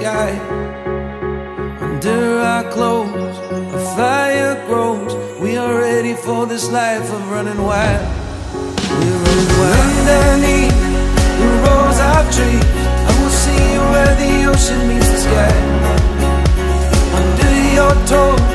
sky. Under our clothes, a fire grows. We are ready for this life of running wild. We're running wild. Underneath the rows of trees, I will see you where the ocean meets the sky. Under your toes,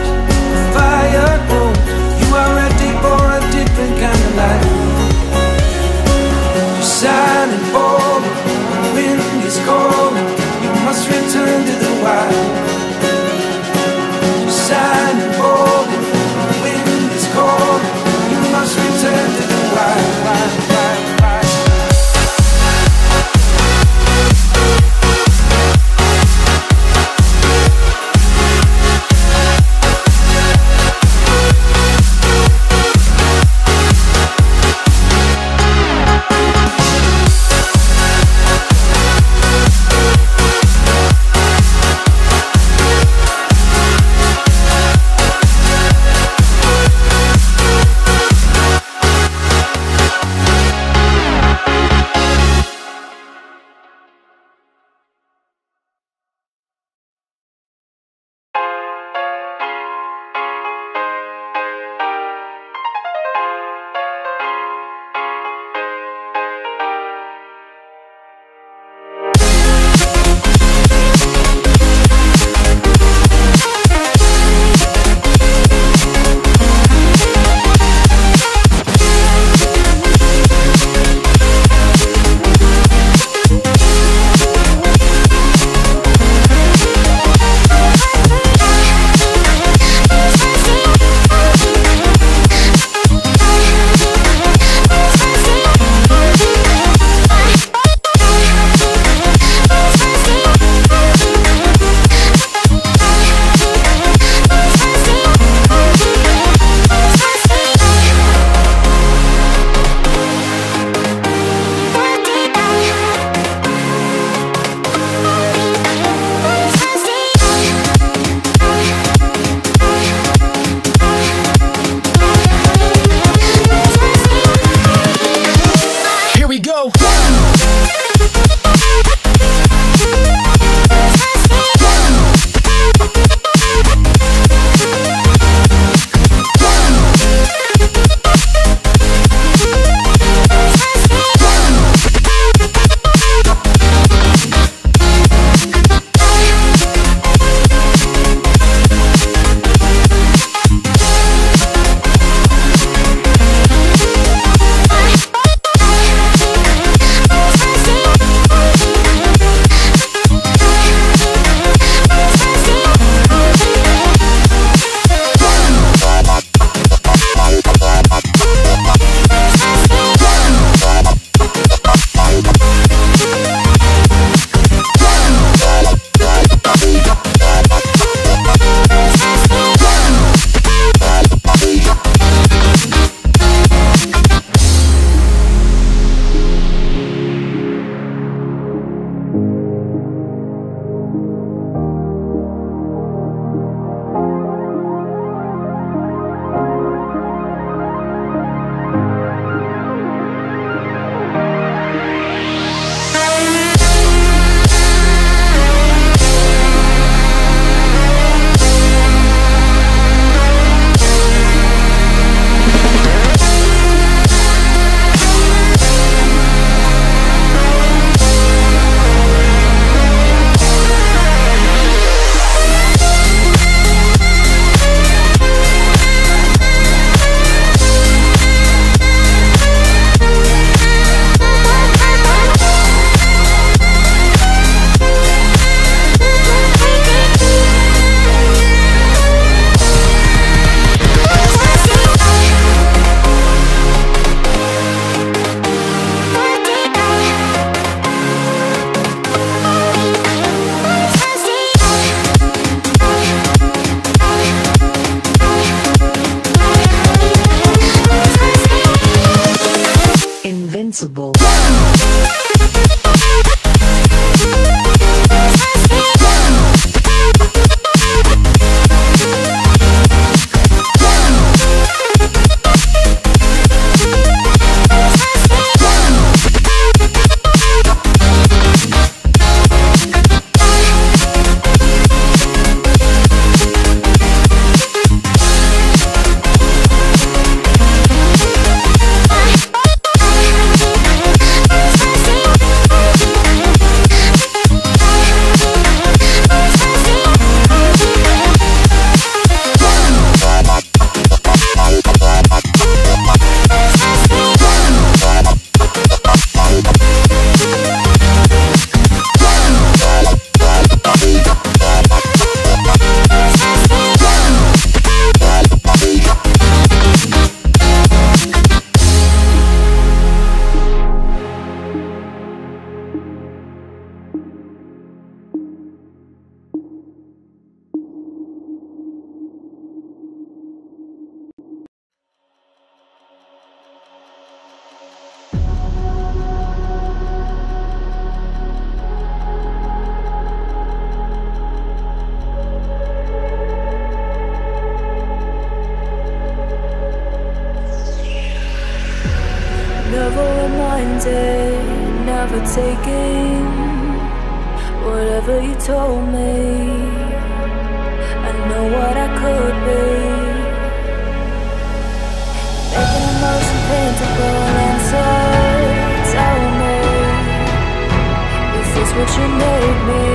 principle you made me?